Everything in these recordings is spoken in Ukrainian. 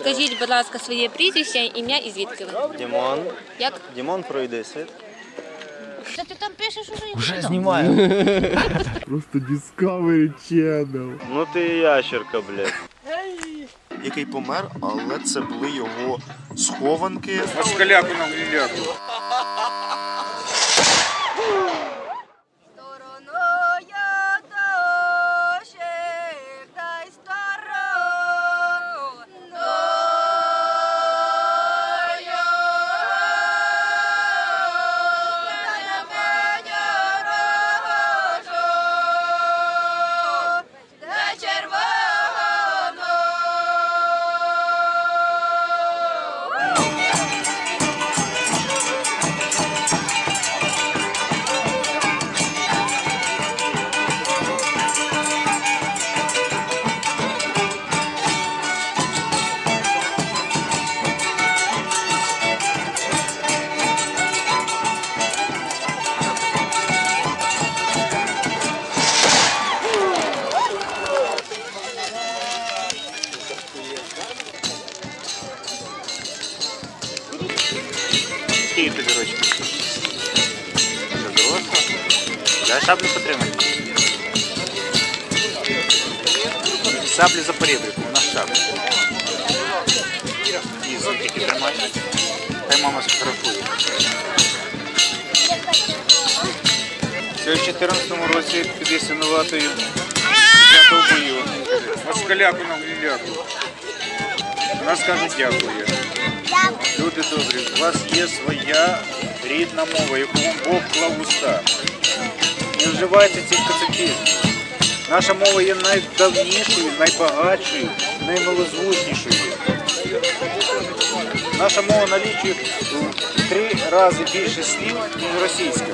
Скажіть, будь ласка, своє прізвище, ім'я і звідки ви? Дімон. Як? Дімон, пройди світ. Та ти там пишеш уже? Вже знімаю. Просто Discovery Channel. Ну ти ящерка, блядь. Який помер, але це були його схованки. Москаляку на гниляку. Стороною Тобі ручки? Це доросла? Я шаблю потримай. Саблю за у нас шабля. І звідки тримай. Хай мама сфотографує. Це в 14 році під синуватою взято в бою. Москаляку на гниляку. Нас кажуть дякую. Люди добрі, у вас є своя рідна мова, яку вам Бог клав уста. Не вживайте цих кацапізмів. Наша мова є найдавнішою, найбагатшою, наймилозвучнішою. Наша мова налічує в три рази більше слів, ніж російська.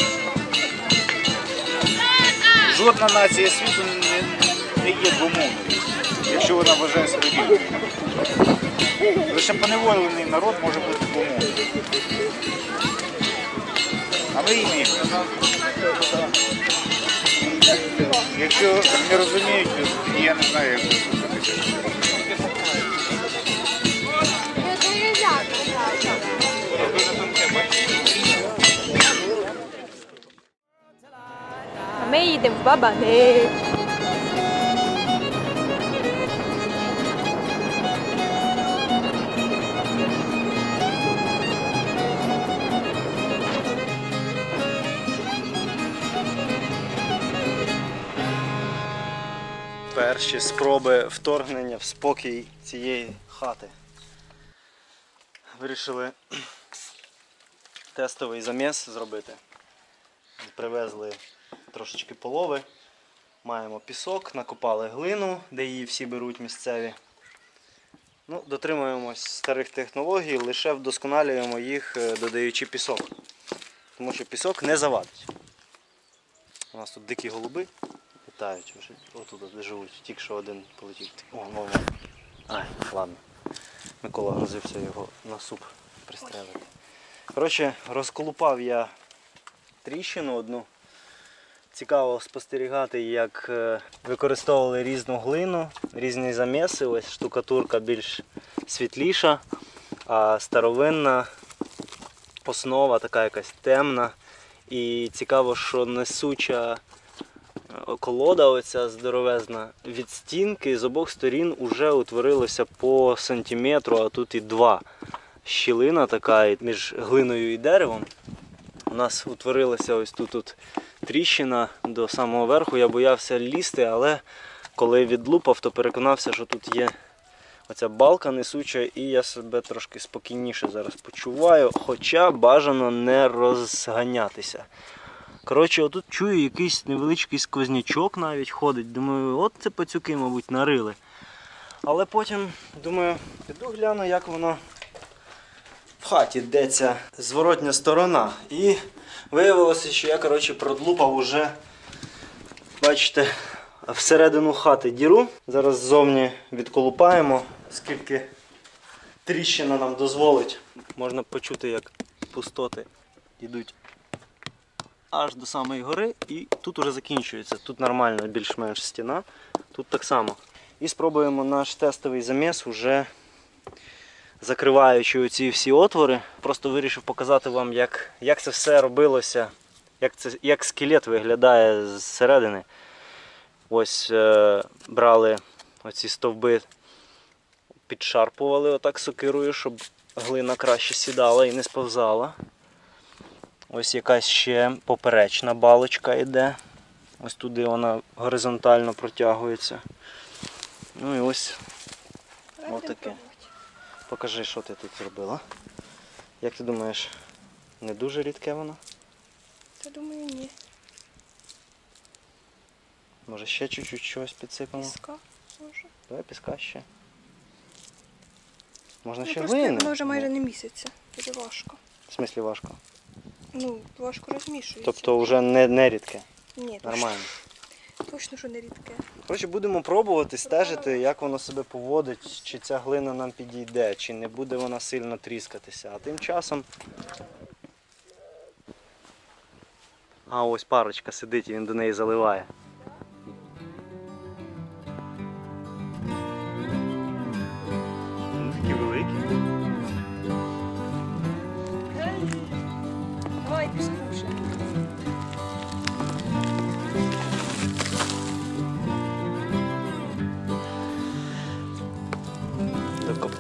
Жодна нація світу не, не є двомовною, якщо вона вважає себе вільною. Лише поневолений народ може бути двомовним. А ми і ні. Якщо не розуміють, я не знаю, як вислухатися. А ми їдемо в Бабани. Перші спроби вторгнення в спокій цієї хати. Вирішили тестовий заміс зробити. Привезли трошечки полови. Маємо пісок, накопали глину, де її всі беруть місцеві. Ну, дотримуємось старих технологій, лише вдосконалюємо їх, е, додаючи пісок. Тому що пісок не завадить. У нас тут дикі голуби літають вже отут де живуть. Тільки що один полетів. О. Ай, ладно. Микола грозився його на суп пристрелити. Коротше, розколупав я тріщину одну. Цікаво спостерігати, як е, використовували різну глину, різні заміси. Ось штукатурка більш світліша, а старовинна основа така якась темна. І цікаво, що несуча колода, оця здоровезна, від стінки з обох сторін вже утворилося по сантиметру, а тут і два. Щілина така між глиною і деревом. У нас утворилася ось тут, тут тріщина до самого верху. Я боявся лізти, але коли відлупав, то переконався, що тут є оця балка несуча, і я себе трошки спокійніше зараз почуваю, хоча бажано не розганятися. Коротше, отут чую якийсь невеличкий сквознячок навіть ходить. Думаю, от це пацюки, мабуть, нарили. Але потім думаю, піду гляну, як воно в хаті, де ця зворотня сторона. І виявилося, що я коротше, продлупав уже, бачите, всередину хати діру. Зараз ззовні відколупаємо, скільки тріщина нам дозволить. Можна почути, як пустоти йдуть аж до самої гори і тут уже закінчується. Тут нормальна більш-менш стіна, тут так само. І спробуємо наш тестовий заміс уже закриваючи оці всі отвори. Просто вирішив показати вам, як, як це все робилося, як, це, як скелет виглядає зсередини. Ось е, брали оці стовби, підшарпували отак сокирою, щоб глина краще сідала і не сповзала. Ось якась ще поперечна балочка йде. Ось туди вона горизонтально протягується. Ну і ось отаке. Покажи, що ти тут зробила. Як ти думаєш, не дуже рідке воно? Та думаю, ні. Може ще чуть-чуть чогось підсипемо? Піска, може. Давай піска ще. Можна Ну, ще глини. воно вже майже не місяця. Дуже важко. В смислі важко. Ну, важко розмішується. Тобто вже не, не рідке. Ні, точно, Нормально. точно, що не рідке. Коротше, будемо пробувати стежити, як воно себе поводить, чи ця глина нам підійде, чи не буде вона сильно тріскатися. А тим часом. А ось парочка сидить і він до неї заливає.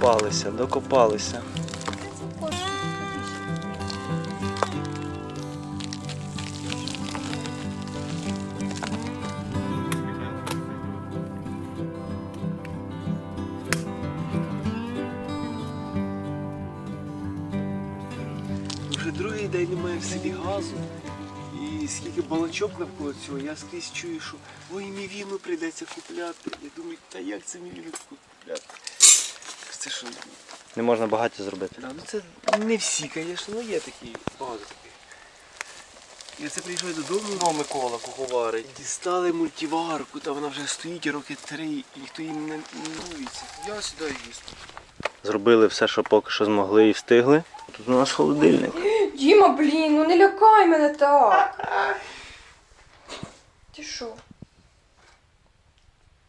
Докопалися, докопалися. Вже другий день немає в селі газу. І скільки балачок навколо цього, я скрізь чую, що ой, мівіну прийдеться купляти. Я думаю, та як це мівіну купляти? Що? Не можна багато зробити. Да, ну це не всі, звісно, ну є такі, багато таких. Я це приїжджаю додому. Ну, Микола куховарить. Дістали мультиварку, та вона вже стоїть роки три, і ніхто їм не нується. Я сідаю їсти. Зробили все, що поки що змогли і встигли. Тут у нас холодильник. Діма, блін, ну не лякай мене так. Ти що?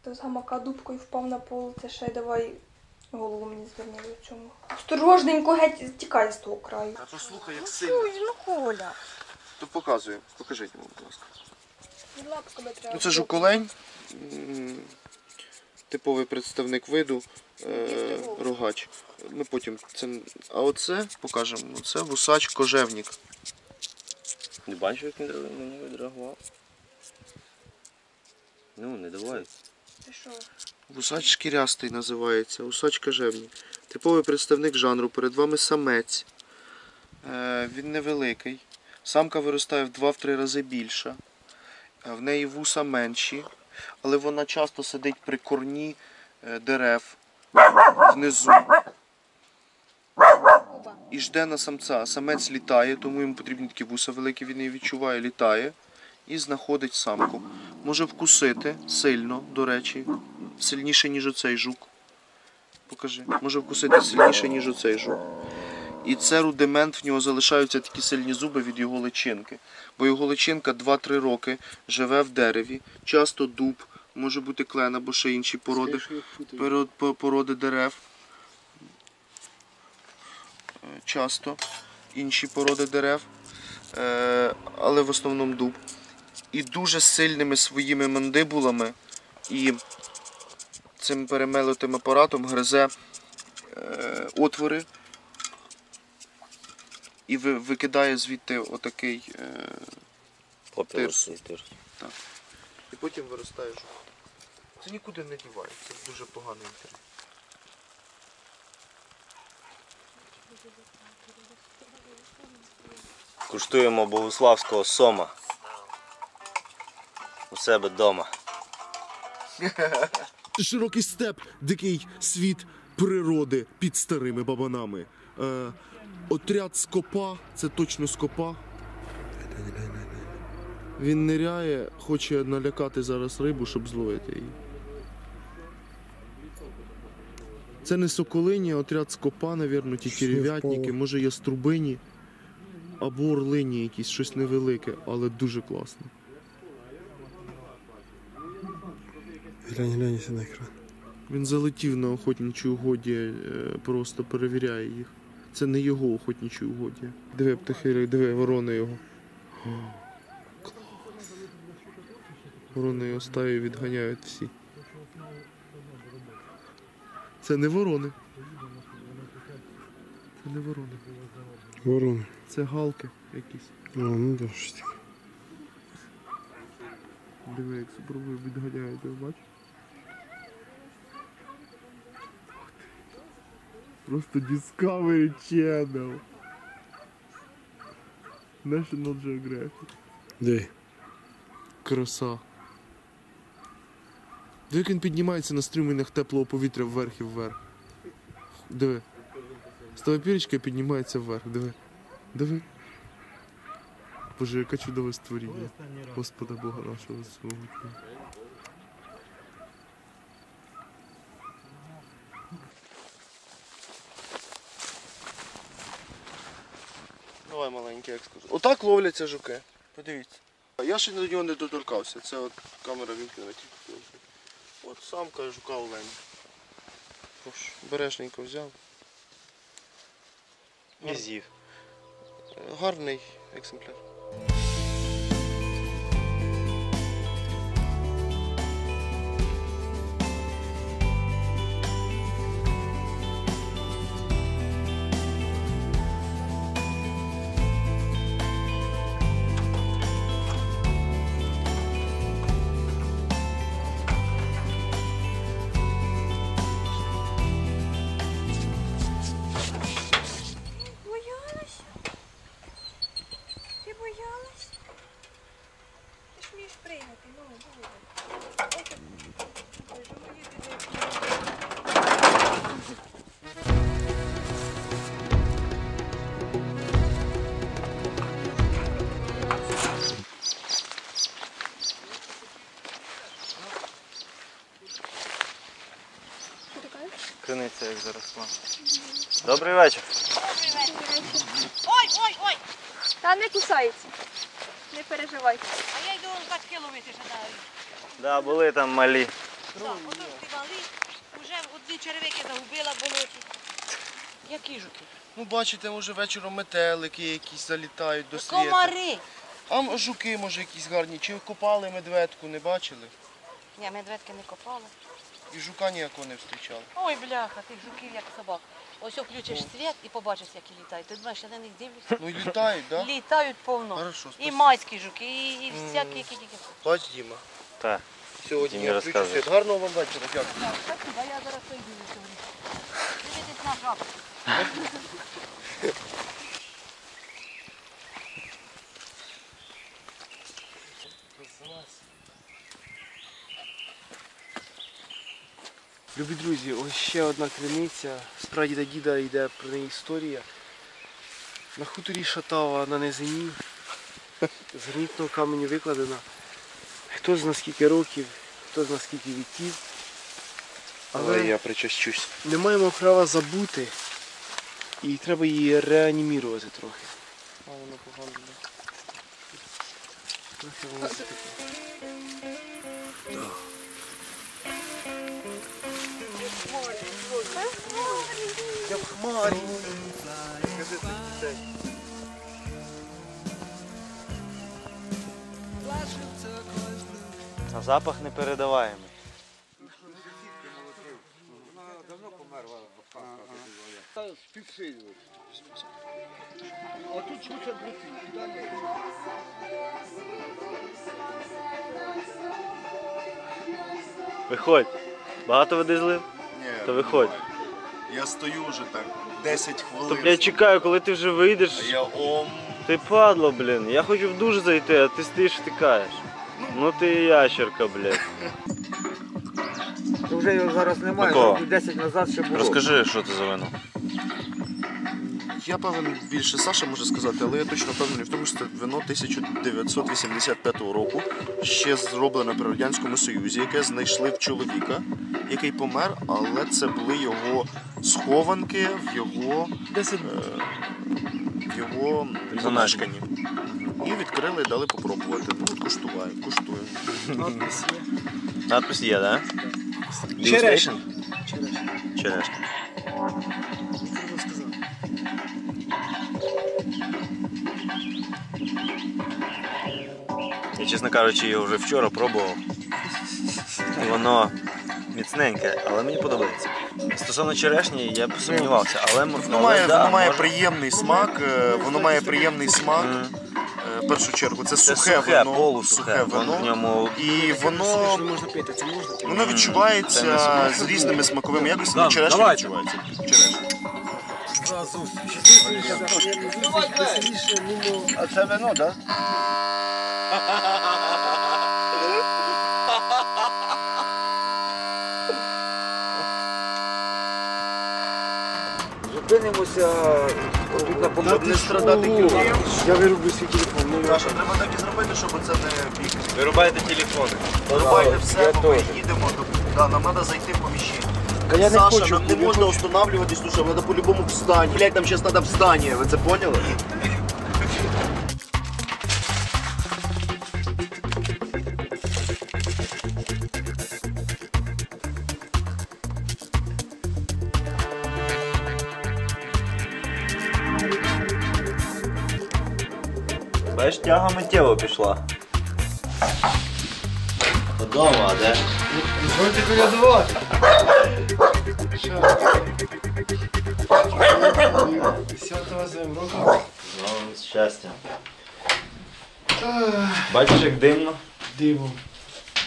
Та з гамака дубкою впав на пол, це ще й давай голову мені зверни до цьому. Осторожненько геть тікай з того краю. А послухай, як сильно. ну Коля. То показує. Покажіть йому, будь ласка. Треба. Ну, це жуколень. м, Типовий представник виду е, рогач. Ми потім це. А оце покажемо. Це вусач кожевник. Не бачиш, як він на нього відреагував? Ну, не давай. Ти що? Вусач шкірястий називається, усач кожевник. Типовий представник жанру. Перед вами самець. Е, він невеликий. Самка виростає в 2-3 рази більша. Е, В неї вуса менші, але вона часто сидить при корні е, дерев внизу. І жде на самця. Самець літає, тому йому потрібні такі вуса великі, він її відчуває, літає і знаходить самку. Може вкусити сильно, до речі, сильніше, ніж оцей жук. Покажи. Може вкусити сильніше, ніж оцей жук. І це рудимент, в нього залишаються такі сильні зуби від його личинки. Бо його личинка 2-3 роки живе в дереві, часто дуб, може бути клен або ще інші породи, породи дерев. Е, Часто інші породи дерев, е, але в основному дуб. І дуже сильними своїми мандибулами і цим перемелотим апаратом гризе е, отвори і викидає звідти отакий. Е, Попілос. і потім виростає жук. Це нікуди не дівається, це дуже поганий інтернет. Куштуємо богуславського сома. У себе вдома. Широкий степ, дикий світ природи під старими бабанами. Е, отряд скопа, це точно скопа. Він ниряє, хоче налякати зараз рибу, щоб зловити її. Це не соколині, а отряд скопа, навірно, ті терев'ятники, може яструбині або орлині якісь, щось невелике, але дуже класно. Глянь, глянь на екран. Він залетів на охотничі угодді, е, просто перевіряє їх. Це не його охотничі угоддя. Диви, птахи, диви, ворони його. О, клас. Ворони його стаї відганяють всі. Це не ворони. Це не ворони. Ворони. Це галки якісь. А, ну да, щось таке. Диви, як спробує відганяють, бачиш? Просто Discovery Channel. National Geographic. Де? Краса. Диви, як він піднімається на струмінах теплого повітря вверх і вверх. Диви. Стала пірічка і піднімається вверх. Диви. Диви. Боже, яке чудове створіння. Господа Бога нашого свого. Маленький екскурс. Отак ловляться жуки. Подивіться. Я ще до нього не доторкався. Це от камера вімкнена тільки. От самка жука олень. Бережненько взяв. І з'їв. Гарний екземпляр. Ти ж вмієш пригати, ну, кажеш? Криниця як заросла. Добрий вечір. Добрий вечір. Ой, ой, ой! Та не кусається. Не переживай. Качки ловити ще далі. Да, були там малі. Ото ти мали, вже одні черевики загубила в болоті. Які жуки? Ну бачите, може вечором метелики якісь залітають до світу. Комари! А м- жуки може якісь гарні. Чи копали медведку, не бачили? Ні, медведки не копали. І жука ніякого не зустрічали. Ой, бляха, тих жуків як собак. Ось включиш світ і побачиш, які літають. Ти думаєш, я на них дивлюся. Ну і літають, так? Да? Літають повно. Хорошо, І спасибо. майські жуки, і, і всякі, які тільки. Бач, Діма. Так. Сьогодні Дімі я включу розказує. світ. Гарного вам вечора, дякую. Так, спасибо, я зараз прийду. Дивитись на жабу. Любі друзі, ось ще одна криниця. З прадіда діда йде про неї історія. На хуторі Шатава на низині з гранітного каменю викладена. Хто зна скільки років, хто зна скільки віків. Але я причащусь. не маємо права забути. І треба її реанімірувати трохи. А воно погано. Трохи воно таке. Я в хмарі. А запах не передаваємий. Виходь. Багато води злив? Ні, То виходь. Я стою вже так 10 хвилин. Тобто блядь, чекаю, коли ти вже вийдеш. А я ом. Ти падло, блін. Я хочу в душ зайти, а ти стоїш втикаєш. Ну ти ящерка, блядь. Вже його зараз немає, років 10 назад ще було. Розкажи, що це за вино. Я певен більше Саша може сказати, але я точно впевнений в тому, що це вино 1985 року, ще зроблене при Радянському Союзі, яке знайшли в чоловіка, який помер, але це були його схованки в його, е, в його помешканні. І відкрили і дали попробувати. Ну, куштуваю, куштуємо. Надпис є, так? Да? Черешня. черешня. Я, чесно кажучи, його вже вчора пробував. І воно міцненьке, але мені подобається. Стосовно черешні, я б сумнівався, але, Воно але має, да, воно має може- приємний смак, е, воно має приємний смак. Е, В першу чергу, це Це сухе, сухе, вино, полусухе, вино. в ньому І воно, можна пити, це можна пити. воно відчувається з різними смаковими якостями. Черешня відчувається. Черешня. А це вино, так? Зупинимося на не страдати кільком. Я вирублю свій телефон. Ну, Наша, треба так і зробити, щоб це не бік. Вирубайте телефони. Вирубайте все, я бо ми їдемо. до- Да, нам треба зайти в поміщення. Та я не Саша, хочу, нам не я можна останавливатись, слушай, що треба по-любому в зданні. Блять, нам зараз треба в зданні, ви це поняли? Тяга миттєво пішла. Додому, а де? Дозвольте колядувати. Десятого землю. Знову з щастя. Бачиш, як димно? Диво.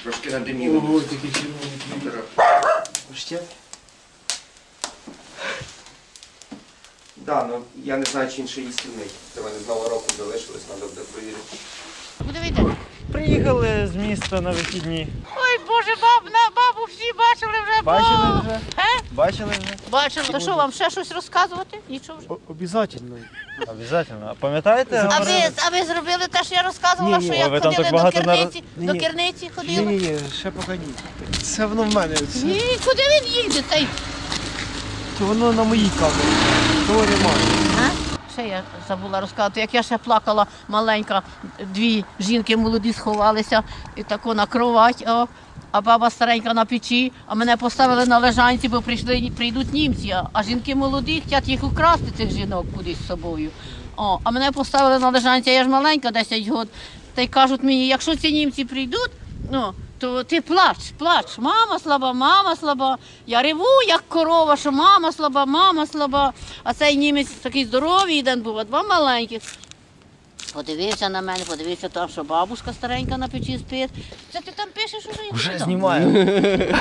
Трошки надиміло. Ого, такий червоний квітер. Да, ну я не знаю, чи він ще їстівний. Це вони з нового року залишились, треба буде перевірити. Куди ви йдете? Приїхали з міста на вихідні. Ой, Боже, баб, на бабу всі бачили вже. Бачили вже? Е? Бачили вже? Бачили. То що, вам ще щось розказувати? Нічого вже. Обязательно. Обязательно. А пам'ятаєте? А говорили? ви, а ви зробили те, що я розказувала, Ні, ні. що Ой, ви як там ходили так до багато нар- керниці, Ні, до ні. керниці Ні, ходили? ні, ні, ще погодіть. Це воно в мене. Це, Ні, куди він їде? Та й то воно на моїй камері. Того немає. Ще я забула розказати, як я ще плакала маленька, дві жінки молоді сховалися і тако на кровать, о, а баба старенька на печі, а мене поставили на лежанці, бо прийшли, прийдуть німці, а, а жінки молоді хочуть їх украсти, цих жінок кудись з собою. О, а мене поставили на лежанці, я ж маленька, 10 років. Та й кажуть мені, якщо ці німці прийдуть, ну, то ти плач, плач. Мама слаба, мама слаба. Я реву, як корова, що мама слаба, мама слаба. А цей німець такий здоровий один був, а два маленьких. Подивився на мене, подивився там, що бабушка старенька на печі спить. Це ти там пишеш уже? Вже знімаю.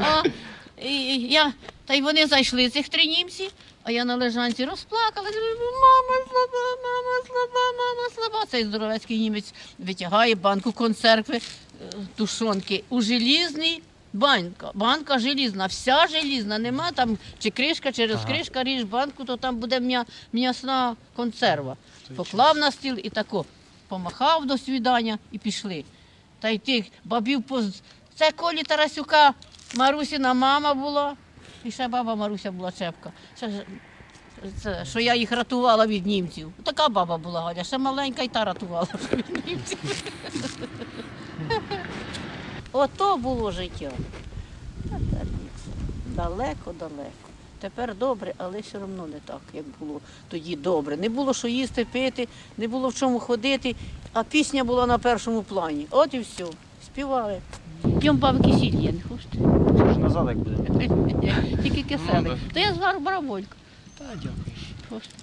А, і я, та й вони зайшли, цих три німці, а я на лежанці розплакалась. Мама слаба, мама слаба, мама слаба. Цей здоровецький німець витягає банку консерви, тушонки у желізний. Банка, банка желізна, вся желізна, нема там чи кришка, чи розкришка, ріж банку, то там буде м'я- м'ясна консерва. Поклав на стіл і тако помахав до свідання і пішли. Та й тих бабів поз... Це Колі Тарасюка, Марусіна мама була, і ще баба Маруся була чепка. Ще це, що я їх рятувала від німців. Така баба була Галя, ще маленька і та рятувала від німців. Ото було життя. А тепер ні. Далеко, далеко. Тепер добре, але все одно не так, як було тоді добре. Не було що їсти, пити, не було в чому ходити, а пісня була на першому плані. От і все. Співали. Йом бабки сіль є, не хочете? Ж назад як буде. Тільки киселик. То я звар барабольку. Хочете?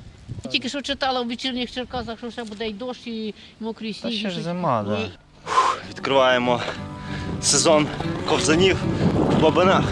Тільки що читала в вечірніх черкасах, що ще буде і дощ, і мокрий Та ще ж зима, да. Відкриваємо сезон ковзанів в бабинах.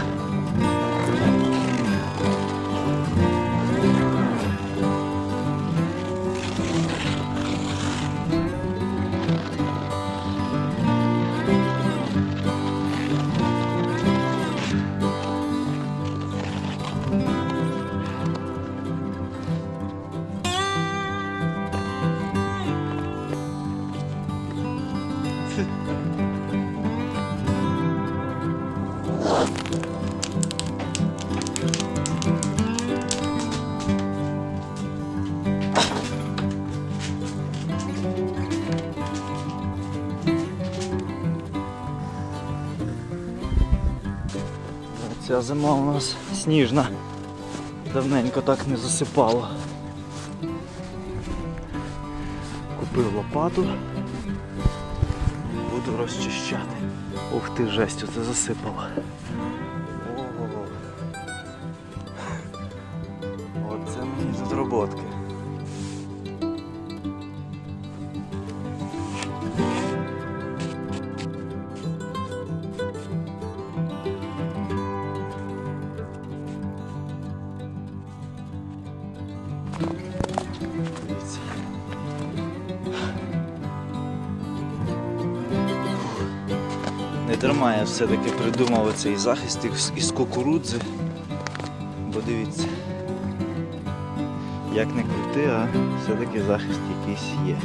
Ця зима у нас сніжна. Давненько так не засипало. Купив лопату. Буду розчищати. Ух ти, жесть, оце засипало. Я все-таки придумав оцей захист із кукурудзи. Бо дивіться, як не крути, а все-таки захист якийсь є.